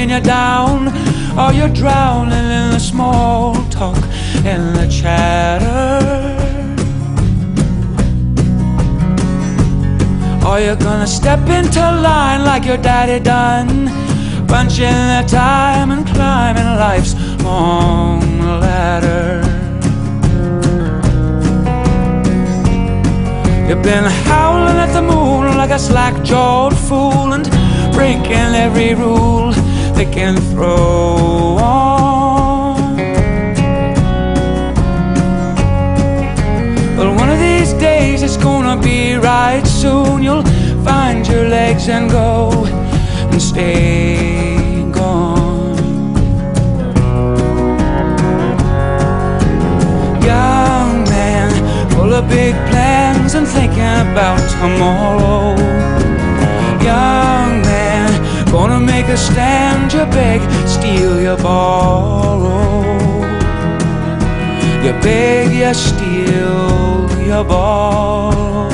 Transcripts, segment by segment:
bringing you down, or you're drowning in the small talk and the chatter. Or you're gonna step into line like your daddy done, punching the time and climbing life's long ladder. You've been howling at the moon like a slack-jawed fool and breaking every rule they can throw on. But one of these days it's gonna be right soon. You'll find your legs and go and stay gone. Young man, full of big plans and thinking about tomorrow. A stand, you beg, steal, you borrow. You beg, you steal, you borrow.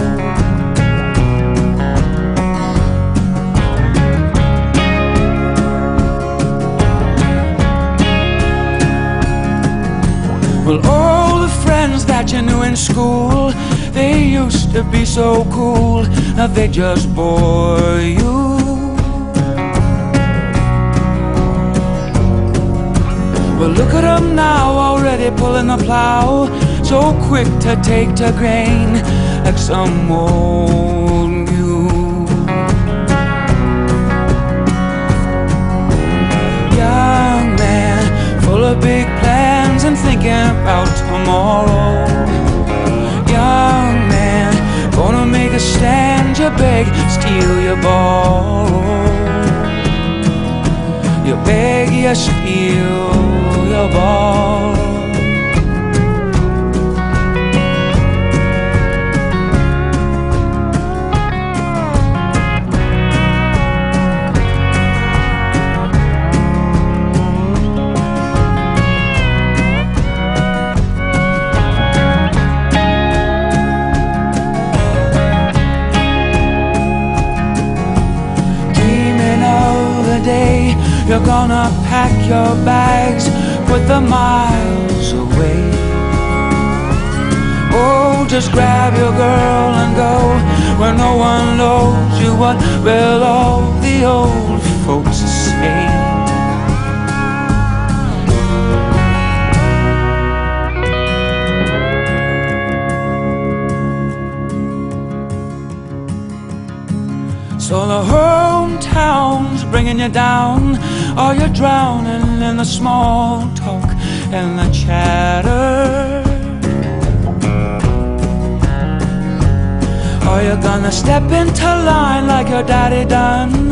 Well, all the friends that you knew in school, they used to be so cool. Now they just bore you. Well, look at them now, already pulling the plow. So quick to take to grain, like some old mule. Young man, full of big plans and thinking about tomorrow. Young man, gonna make a stand, you beg, steal, you borrow. You beg, you steal, you borrow. You're pack your bags, put the miles away. Oh, just grab your girl and go where no one knows you. What will all the old folks say? So the hometown's bringing you down, or you're drowning in the small talk and the chatter. Or you're gonna step into line like your daddy done,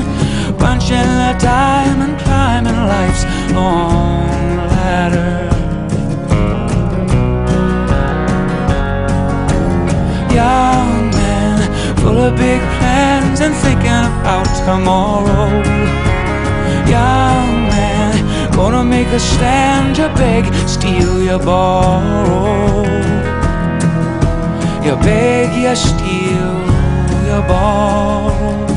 punching the time and climbing life's long ladder. Young man, full of big plans and thinking about tomorrow. Man, gonna make a stand, you beg, steal, you borrow. You beg, you steal, you borrow.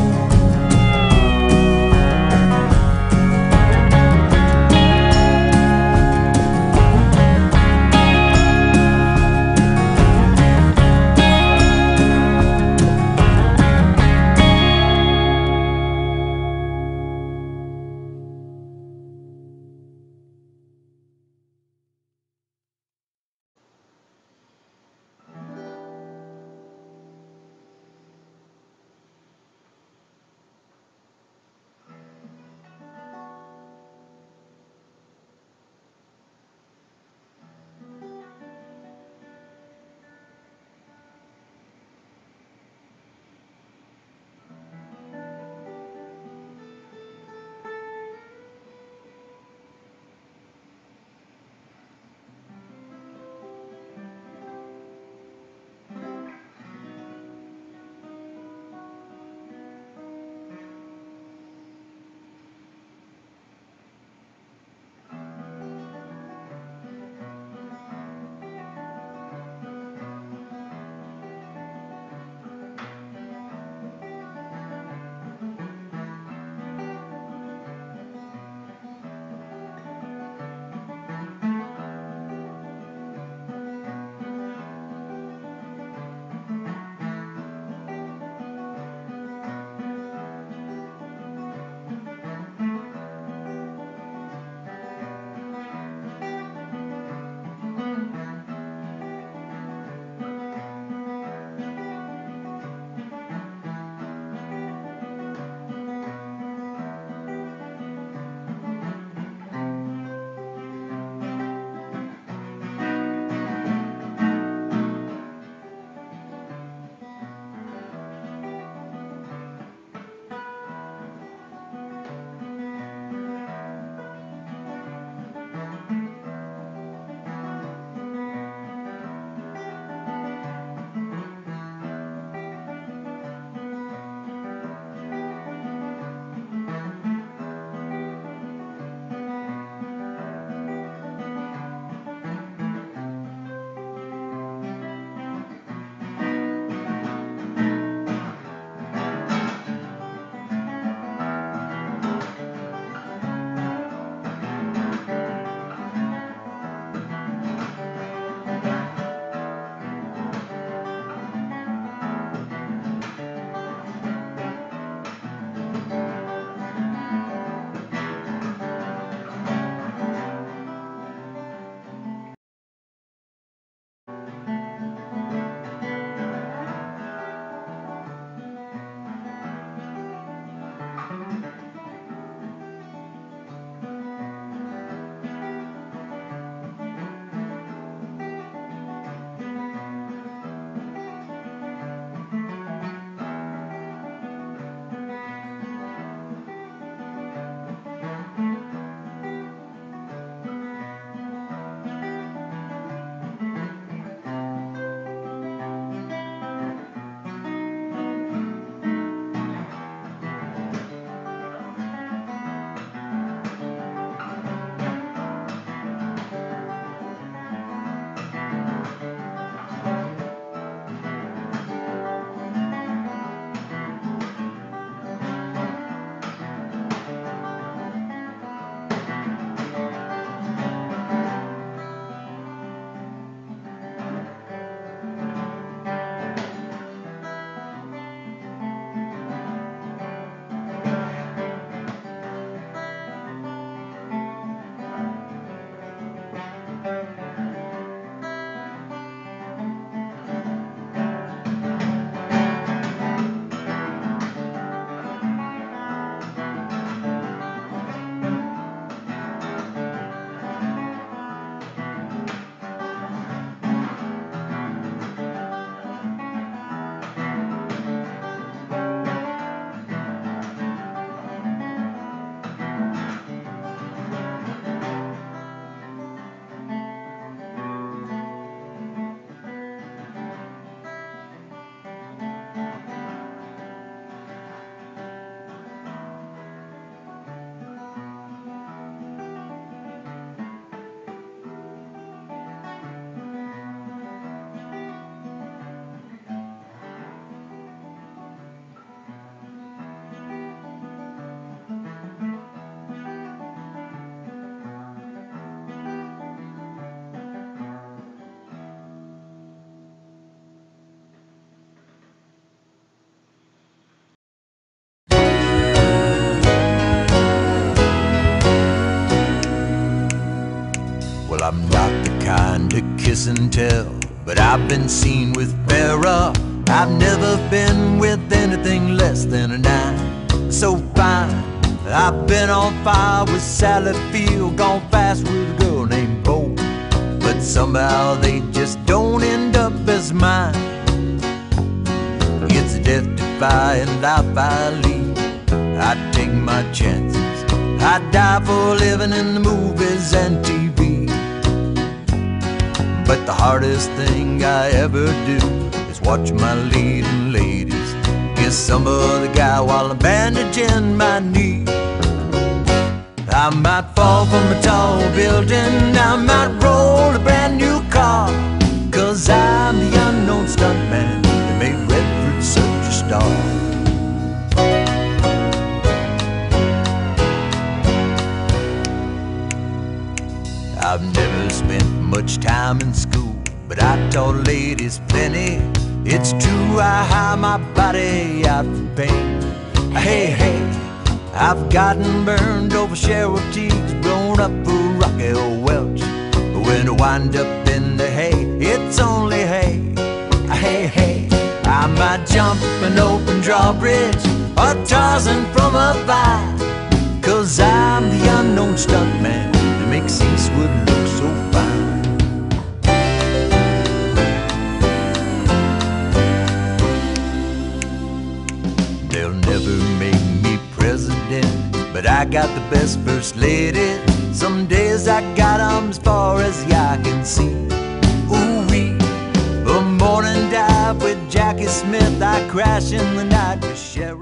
And tell, but I've been seen with Farrah. I've never been with anything less than a nine. So fine, I've been on fire with Sally Field, gone fast with a girl named Bo. But somehow they just don't end up as mine. It's a death defying life I lead. I take my chances. I die for living in the movies and TV. But the hardest thing I ever do is watch my leading ladies kiss some other guy while I'm bandaging my knee. I might fall from a tall building, I might roll a brand new car, cause I'm the unknown stuntman that made Redford such a star. Much time in school, but I taught ladies plenty. It's true, I hide my body out for pain. Hey, hey, I've gotten burned over Cheryl Tiegs, blown up for Rocky Welch. But when I wind up in the hay, it's only hay. Hey, hey, I might jump an open drawbridge or Tarzan from a vine. Cause I'm the unknown stuntman got the best first lady. Some days I got 'em as far as eye can see. Ooh wee, a morning dive with Jackie Smith. I crash in the night with Cheryl.